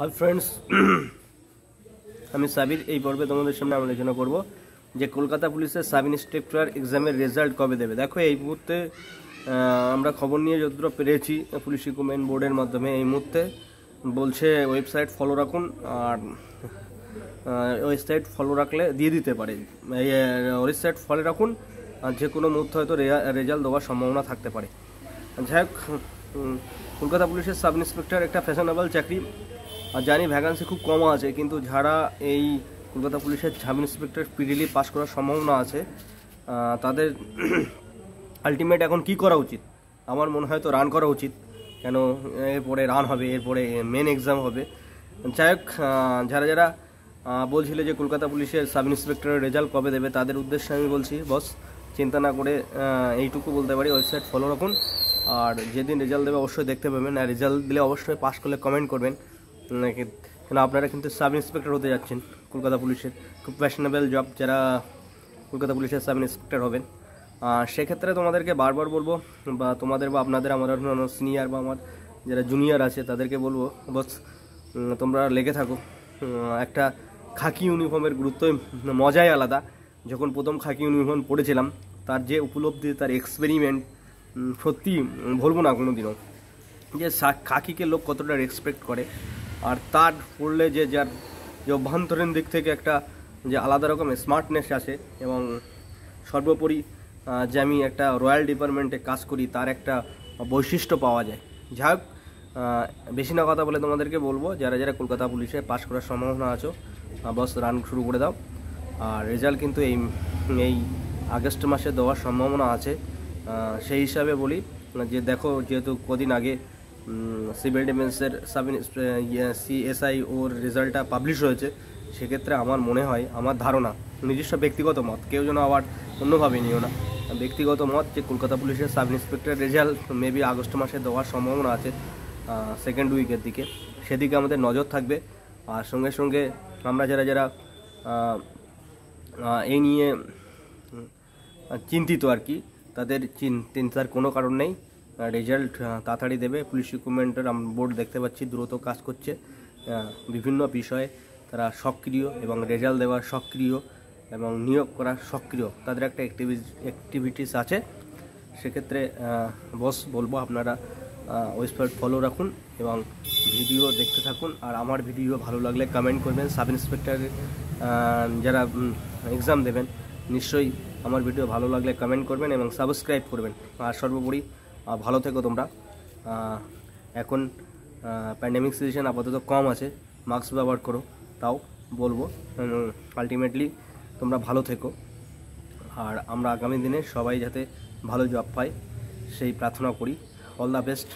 Hi friends আমি সাবির এই পর্বে তোমাদের সামনে আলোচনা করব যে কলকাতা পুলিশের সাব ইন্সপেক্টর এক্সামের রেজাল্ট কবে দেবে। দেখো, এই মুহূর্তে আমরা খবর নিয়ে যতটা পেরেছি, পুলিশ রিক্রুটমেন্ট বোর্ডের মাধ্যমে এই মুহূর্তে বলছে ওয়েবসাইট ফলো রাখুন আর ওয়েবসাইট ফলো রাখলে দিয়ে দিতে পারে। ওয়েবসাইট ফলো রাখুন আর যে কোনো মুহূর্তে হয়তো রেজাল্ট দেওয়ার সম্ভাবনা থাকতে পারে। যাই হোক কলকাতা পুলিশের সাব ইন্সপেক্টর একটা ফ্যাশনেবল চাকরি আর জানি ভ্যাকান্সি খুব কম আছে, কিন্তু যারা এই কলকাতা পুলিশের সাব ইন্সপেক্টর পিডিলি পাস করার সম্ভাবনা আছে তাদের আলটিমেট এখন কি করা উচিত? আমার মনে হয় তো রান করা উচিত, কেন এরপরে রান হবে, এরপরে মেন এক্সাম হবে। যাই হোক যারা যারা বলছিল যে কলকাতা পুলিশের সাব ইন্সপেক্টরের রেজাল্ট কবে দেবে, তাদের উদ্দেশ্যে আমি বলছি বস চিন্তা না করে এইটুকু বলতে পারি ওয়েবসাইট ফলো রাখুন। আর যেদিন রেজাল্ট দেবে, অবশ্যই দেখতে পাবেন, আর রেজাল্ট দিলে অবশ্যই পাস করলে কমেন্ট করবেন। আপনারা কিন্তু সাব ইন্সপেক্টর হতে যাচ্ছেন কলকাতা পুলিশের। খুব ফ্যাশনেবল জব যারা কলকাতা পুলিশের সাব ইন্সপেক্টর হবেন। আর সেক্ষেত্রে তোমাদেরকে বারবার বলব, বা তোমাদের বা আপনাদের, আমার অন্যান্য সিনিয়র বা আমার যারা জুনিয়র আছে, তাদেরকে বলব, বস তোমরা লেগে থাকো। একটা খাকি ইউনিফর্মের গুরুত্ব মজাই আলাদা। যখন প্রথম খাকি ইউনিফর্ম পড়েছিলাম তার যে উপলব্ধি, তার এক্সপেরিমেন্ট সত্যি ভুলবো না কোনো দিনও যে খাকিকে লোক কতটা রেসপেক্ট করে আর তার পড়লে যে যার যে অভ্যন্তরীণ দিক থেকে একটা যে আলাদা রকম স্মার্টনেস আছে এবং সর্বোপরি যে আমি একটা রয়্যাল ডিপার্টমেন্টে কাজ করি, তার একটা বৈশিষ্ট্য পাওয়া যায়। যাই হোক বেশি না কথা বলে তোমাদেরকে বলব, যারা যারা কলকাতা পুলিশে পাশ করার সম্ভাবনা আছো বস রান শুরু করে দাও। আর রেজাল্ট কিন্তু এই এই আগস্ট মাসে দেওয়ার সম্ভাবনা আছে। সেই হিসাবে বলি, যে দেখো, যেহেতু কদিন আগে সিভিল ডিফেন্সের সাব সিএসআই ওর রেজাল্টটা পাবলিশ হয়েছে। সেক্ষেত্রে আমার মনে হয়, আমার ধারণা, নিজস্ব ব্যক্তিগত মত, কেউ যেন আবার অন্যভাবে নিও না। ব্যক্তিগত মত যে কলকাতা পুলিশের sub inspector result maybe August মাসে দেওয়ার সম্ভাবনা আছে সেকেন্ড উইকের দিকে। সেদিকে আমাদের নজর থাকবে। আর সঙ্গে সঙ্গে আমরা যারা যারা এই নিয়ে চিন্তিত আর কি, তাদের চিন- চিন্তার কোনো কারণ নেই। রেজাল্ট তাড়াতাড়ি দেবে। পুলিশ রিক্রুটমেন্টের বোর্ড দেখতে পাচ্ছি, দ্রুত কাজ করছে। বিভিন্ন বিষয়ে তারা সক্রিয় এবং রেজাল্ট দেওয়া সক্রিয় এবং নিয়োগ করা সক্রিয়। তাদের একটা অ্যাক্টিভিটিস আছে। সেক্ষেত্রে বস বলব আপনারা ওয়েবসাইট ফলো রাখুন এবং ভিডিও দেখতে থাকুন। আর আমার ভিডিও ভালো লাগলে কমেন্ট করবেন। সাব ইন্সপেক্টর যারা এক্সাম দেবেন, নিশ্চয়ই আমার ভিডিও ভালো লাগলে কমেন্ট করবেন এবং সাবস্ক্রাইব করবেন। আর সর্বোপরি ভালো থেকো তোমরা। এখন প্যান্ডেমিক সিচুয়েশান আপাতত কম আছে মাস্ক ব্যবহার করো, তাও বলব। আলটিমেটলি তোমরা ভালো থেকো। আর আমরা আগামী দিনে সবাই যাতে ভালো জব পাই সেই প্রার্থনা করি। All the best